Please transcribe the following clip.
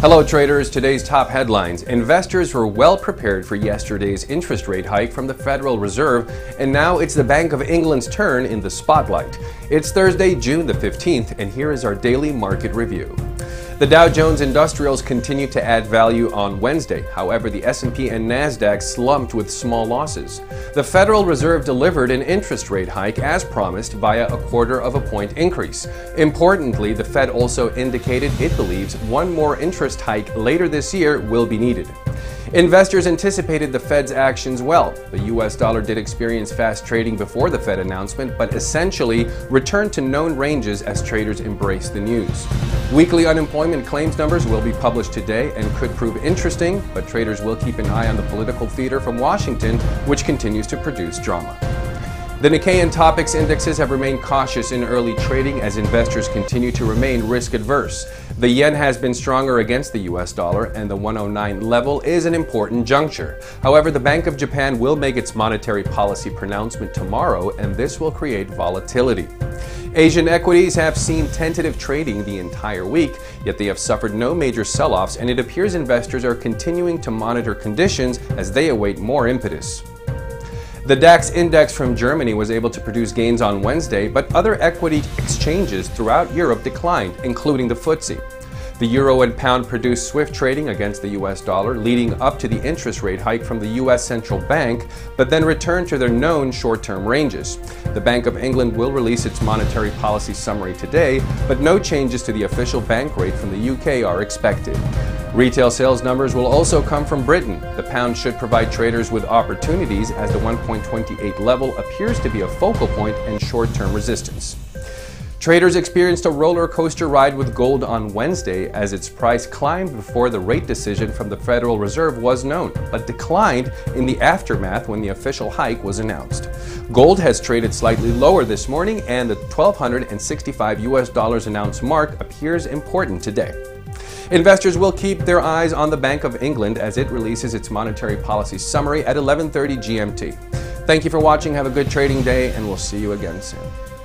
Hello traders, today's top headlines. Investors were well prepared for yesterday's interest rate hike from the Federal Reserve, and now it's the Bank of England's turn in the spotlight. It's Thursday, June the 15th, and here is our daily market review. The Dow Jones Industrials continued to add value on Wednesday. However, the S&P and Nasdaq slumped with small losses. The Federal Reserve delivered an interest rate hike as promised via a quarter of a point increase. Importantly, the Fed also indicated it believes one more interest hike later this year will be needed. Investors anticipated the Fed's actions well. The US dollar did experience fast trading before the Fed announcement, but essentially returned to known ranges as traders embraced the news. Weekly unemployment claims numbers will be published today and could prove interesting, but traders will keep an eye on the political theater from Washington, which continues to produce drama. The Nikkei and Topix indexes have remained cautious in early trading as investors continue to remain risk adverse. The yen has been stronger against the US dollar, and the 109 level is an important juncture. However, the Bank of Japan will make its monetary policy pronouncement tomorrow, and this will create volatility. Asian equities have seen tentative trading the entire week, yet they have suffered no major sell offs, and it appears investors are continuing to monitor conditions as they await more impetus. The DAX index from Germany was able to produce gains on Wednesday, but other equity exchanges throughout Europe declined, including the FTSE. The euro and pound produced swift trading against the US dollar, leading up to the interest rate hike from the US central bank, but then returned to their known short term ranges. The Bank of England will release its monetary policy summary today, but no changes to the official bank rate from the UK are expected. Retail sales numbers will also come from Britain. The pound should provide traders with opportunities as the 1.28 level appears to be a focal point and short term resistance. Traders experienced a roller coaster ride with gold on Wednesday as its price climbed before the rate decision from the Federal Reserve was known, but declined in the aftermath when the official hike was announced. Gold has traded slightly lower this morning and the 1265 US dollars an ounce mark appears important today. Investors will keep their eyes on the Bank of England as it releases its monetary policy summary at 11:30 GMT. Thank you for watching. Have a good trading day and we'll see you again soon.